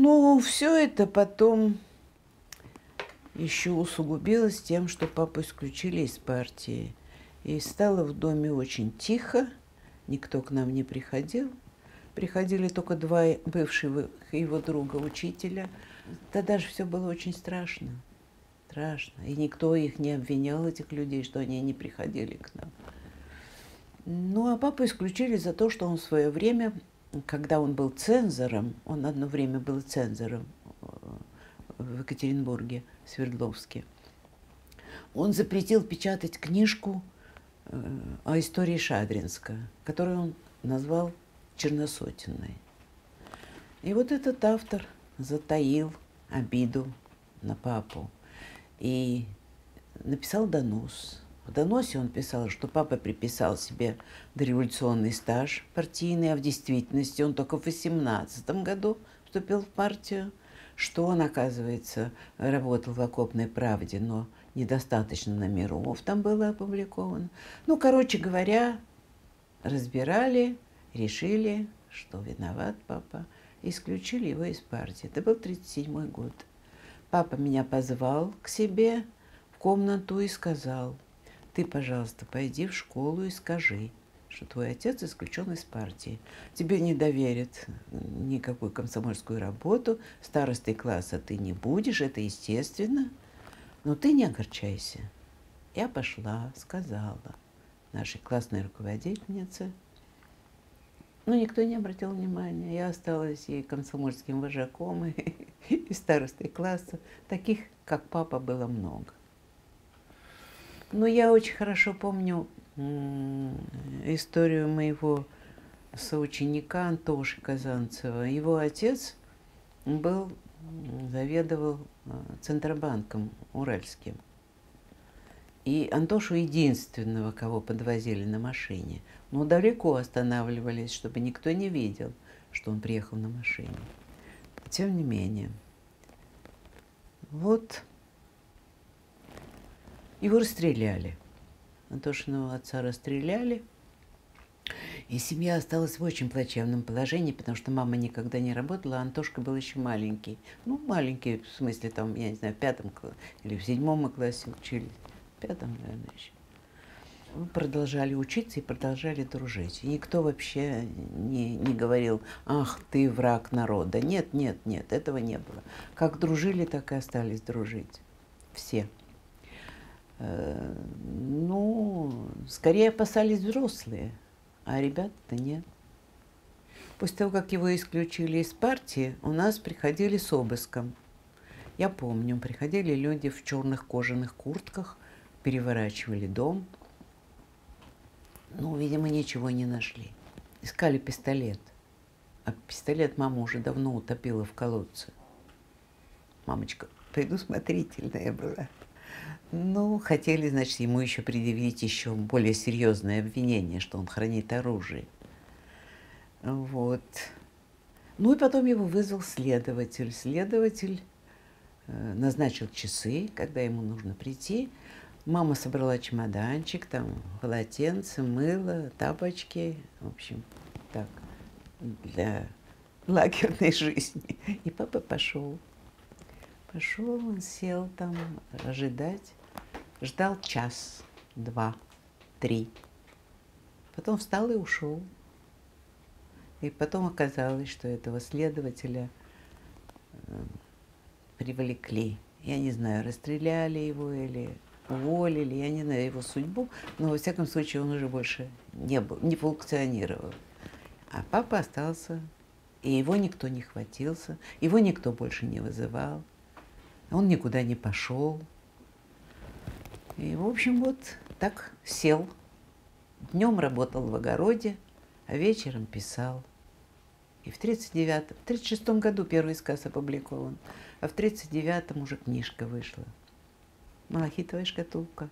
Ну, все это потом еще усугубилось тем, что папу исключили из партии. И стало в доме очень тихо, никто к нам не приходил. Приходили только два бывших его друга, учителя. Тогда же все было очень страшно. Страшно. И никто их не обвинял, этих людей, что они не приходили к нам. Ну, а папу исключили за то, что он в свое время, когда он был цензором, он одно время был цензором э, в Екатеринбурге, Свердловске, он запретил печатать книжку э, о истории Шадринска, которую он назвал Черносотенной. И вот этот автор затаил обиду на папу и написал донос. Доносе он писал, что папа приписал себе дореволюционный стаж партийный, а в действительности он только в 18 году вступил в партию, что он, оказывается, работал в окопной правде, но недостаточно номеров там было опубликовано. Ну, короче говоря, разбирали, решили, что виноват папа, исключили его из партии. Это был 1937 год. Папа меня позвал к себе в комнату и сказал, ты, пожалуйста, пойди в школу и скажи, что твой отец исключен из партии. Тебе не доверят никакую комсомольскую работу, старостой класса ты не будешь, это естественно. Но ты не огорчайся. Я пошла, сказала нашей классной руководительнице. Но никто не обратил внимания. Я осталась и комсомольским вожаком, и, и старостой класса. Таких, как папа, было много. Но я очень хорошо помню историю моего соученика Антоши Казанцева. Его отец был, заведовал э, Центробанком Уральским. И Антошу единственного, кого подвозили на машине. Но далеко останавливались, чтобы никто не видел, что он приехал на машине. Тем не менее, вот его расстреляли. Антошиного отца расстреляли. И семья осталась в очень плачевном положении, потому что мама никогда не работала, а Антошка был еще маленький. Ну, маленький, в смысле, там, я не знаю, в пятом или в седьмом классе учились. В пятом, наверное, еще. Мы продолжали учиться и продолжали дружить. И никто вообще не, не говорил, ах, ты враг народа. Нет, нет, нет, этого не было. Как дружили, так и остались дружить. Все. Э, ну, скорее опасались взрослые, а ребята-то нет. После того, как его исключили из партии, у нас приходили с обыском. Я помню, приходили люди в черных кожаных куртках, переворачивали дом. Ну, видимо, ничего не нашли. Искали пистолет. А пистолет мама уже давно утопила в колодце. Мамочка предусмотрительная была. Ну, хотели, значит, ему еще предъявить еще более серьезное обвинение, что он хранит оружие. Вот. Ну и потом его вызвал следователь. Следователь э, назначил часы, когда ему нужно прийти. Мама собрала чемоданчик, там полотенце, мыло, тапочки, в общем, так, для лагерной жизни. И папа пошел. Пошел, он сел там ожидать. Ждал час, два, три. Потом встал и ушел. И потом оказалось, что этого следователя э, привлекли. Я не знаю, расстреляли его или уволили, я не знаю его судьбу, но во всяком случае он уже больше не, был, не функционировал. А папа остался, и его никто не хватился, его никто больше не вызывал. Он никуда не пошел. И, в общем, вот так сел. Днем работал в огороде, а вечером писал. И в 39-м, в 36-м году первый сказ опубликован, а в 39-м уже книжка вышла. Малахитовая шкатулка.